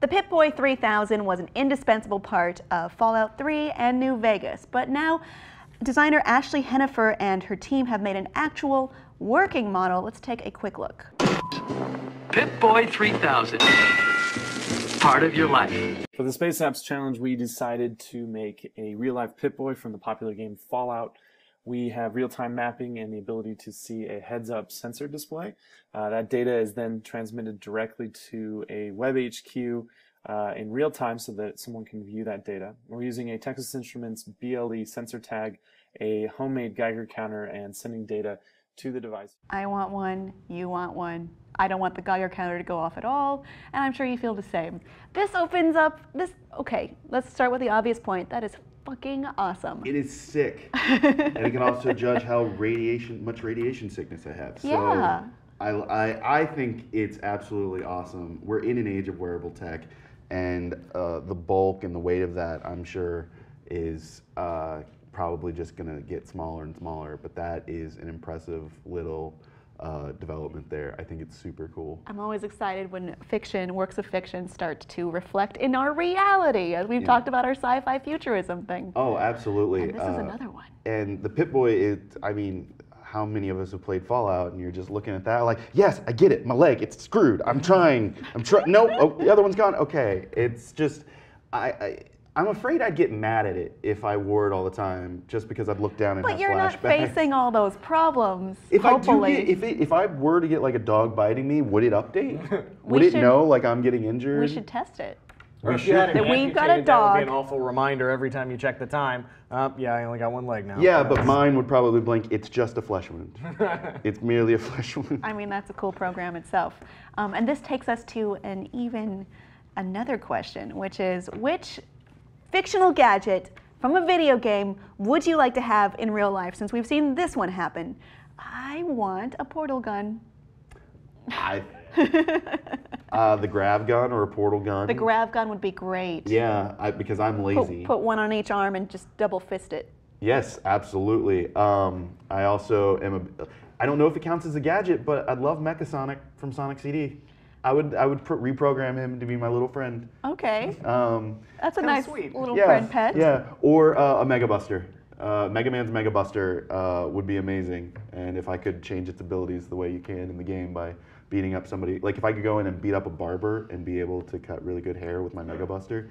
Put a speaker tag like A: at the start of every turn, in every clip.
A: The Pip-Boy 3000 was an indispensable part of Fallout 3 and New Vegas, but now designer Ashley Hennefer and her team have made an actual working model. Let's take a quick look.
B: Pip-Boy 3000. Part of your life.
C: For the Space Apps Challenge, we decided to make a real-life Pip-Boy from the popular game Fallout. We have real-time mapping and the ability to see a heads-up sensor display. Uh, that data is then transmitted directly to a web HQ uh, in real time so that someone can view that data. We're using a Texas Instruments BLE sensor tag, a homemade Geiger counter, and sending data to the device.
A: I want one, you want one. I don't want the Geiger counter to go off at all, and I'm sure you feel the same. This opens up this. Okay, let's start with the obvious point. That is fucking awesome.
D: It is sick, and it can also judge how radiation, much radiation sickness I have. So
A: Yeah.
D: I, I, I think it's absolutely awesome. We're in an age of wearable tech, and uh, the bulk and the weight of that, I'm sure, is uh, probably just going to get smaller and smaller. But that is an impressive little uh, development there. I think it's super cool.
A: I'm always excited when fiction, works of fiction, start to reflect in our reality, as we've talked about our sci-fi futurism thing.
D: Oh, absolutely.
A: And this is
D: Uh,
A: another one.
D: And the Pip Boy, it, I mean, how many of us have played Fallout and you're just looking at that like, yes, I get it, my leg, it's screwed. I'm trying. I'm trying. No, oh, the other one's gone. Okay, it's just, I, I, I'm afraid I'd get mad at it if I wore it all the time, just because I'd look down and
A: But
D: have
A: you're not facing all those problems.
D: If
A: hopefully.
D: I do get, if it, if I were to get like a dog biting me, would it update? would
A: We
D: it
A: should-
D: know like I'm getting injured?
A: we should test it.
D: We
E: if had
D: should.
A: That we've got a
E: dog. That would be an awful reminder every time you check the time. Uh, yeah, I only got one leg now.
D: Yeah, but mine would probably blink. It's just a flesh wound. it's merely a flesh wound.
A: I mean, that's a cool program itself. Um, and this takes us to an even another question, which is which fictional gadget from a video game would you like to have in real life? Since we've seen this one happen, I want a portal gun.
D: I, uh, the grav gun or a portal gun.
A: The grav gun would be great.
D: Yeah, I, because I'm lazy.
A: Put, put one on each arm and just double fist it.
D: Yes, absolutely. Um, I also am a. I don't know if it counts as a gadget, but I'd love Mecha Sonic from Sonic CD. I would I would pro- reprogram him to be my little friend.
A: Okay,
D: Um,
A: that's a nice
E: sweet.
A: little
D: yeah,
A: friend pet.
D: Yeah, or uh, a Mega Buster. Uh, Mega Man's Mega Buster uh, would be amazing, and if I could change its abilities the way you can in the game by beating up somebody, like if I could go in and beat up a barber and be able to cut really good hair with my Mega Buster,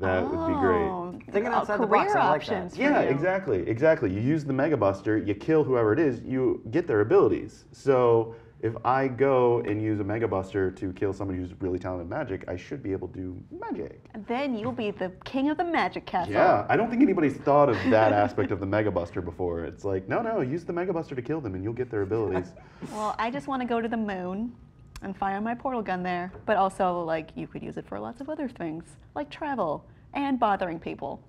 D: that would be great.
A: Oh,
E: Thinking
A: uh,
E: outside the
A: career
E: box, I like that.
A: options. for
D: Yeah,
A: you.
D: exactly, exactly. You use the Mega Buster, you kill whoever it is, you get their abilities. So if I go and use a Mega Buster to kill somebody who's really talented in magic, I should be able to do magic.
A: Then you'll be the king of the magic castle.
D: Yeah, I don't think anybody's thought of that aspect of the Mega Buster before. It's like, no, no, use the Mega Buster to kill them and you'll get their abilities.
A: Well, I just want to go to the moon and fire my portal gun there. But also, like, you could use it for lots of other things, like travel and bothering people.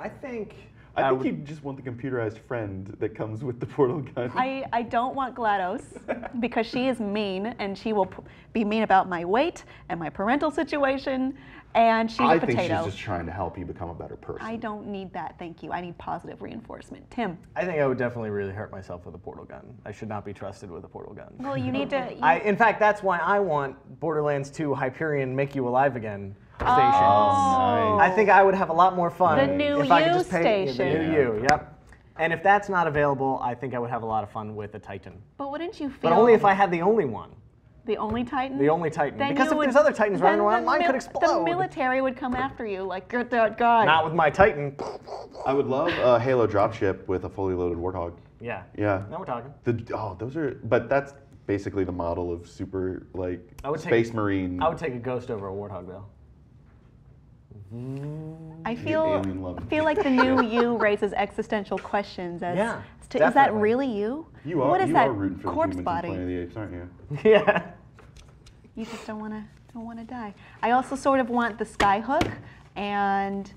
E: I think.
D: I think
E: would-
D: you just want the computerized friend that comes with the portal gun.
A: I, I don't want GLaDOS because she is mean and she will p- be mean about my weight and my parental situation and she's
D: I
A: a
D: think
A: potato.
D: she's just trying to help you become a better person.
A: I don't need that, thank you. I need positive reinforcement. Tim,
E: I think I would definitely really hurt myself with a portal gun. I should not be trusted with a portal gun.
A: well, you need to. You,
E: I, in fact, that's why I want Borderlands 2 Hyperion Make You Alive Again stations.
A: Oh.
E: I think I would have a lot more fun
A: The new
E: if I could just pay the
A: station.
E: new you. Yep. And if that's not available, I think I would have a lot of fun with a Titan.
A: but wouldn't you feel?
E: But only if I had the only one.
A: The only Titan?
E: The only Titan.
A: Then
E: because if
A: would-
E: there's other Titans running around,
A: the
E: mine could explode.
A: The military would come after you, like, get that guy.
E: Not with my Titan.
D: I would love a Halo dropship with a fully loaded Warthog.
E: Yeah.
D: Yeah.
E: Now we're talking.
D: The oh, those are, but that's basically the model of super like
E: I would take-
D: space marine.
E: I would take a ghost over a warthog though.
A: I feel feel like the new you raises existential questions as
E: Yeah,
A: to, is that
E: definitely.
A: really you?
D: you are
A: what is
D: you
A: that
D: are rooting for
A: corpse
D: the humans
A: body?
D: in Planet of the Apes, aren't you?
E: yeah.
A: You just don't want to don't want to die. I also sort of want the skyhook and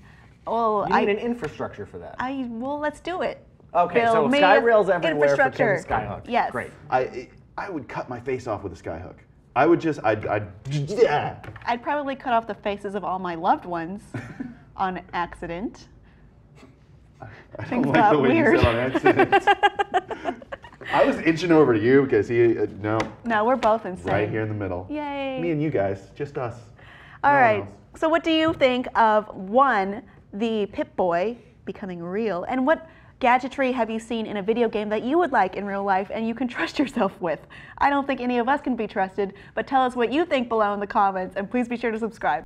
A: oh
E: You
A: I
E: need an infrastructure for that.
A: I well let's do it.
E: Okay, so
A: Build me
E: sky
A: a
E: rails everywhere for
A: infrastructure.
E: Tim's skyhook.
A: Yes.
E: Great.
D: I I would cut my face off with a skyhook. I would just I'd, I'd yeah.
A: I'd probably cut off the faces of all my loved ones on accident.
D: I
A: Things
D: don't like
A: got
D: the way
A: weird.
D: you said on accident. I was inching over to you because he uh, no
A: No, we're both insane.
D: right here in the middle.
A: Yay.
D: Me and you guys, just us.
A: All
D: No
A: right. So, what do you think of one, the Pip Boy becoming real, and what gadgetry have you seen in a video game that you would like in real life and you can trust yourself with? I don't think any of us can be trusted, but tell us what you think below in the comments, and please be sure to subscribe.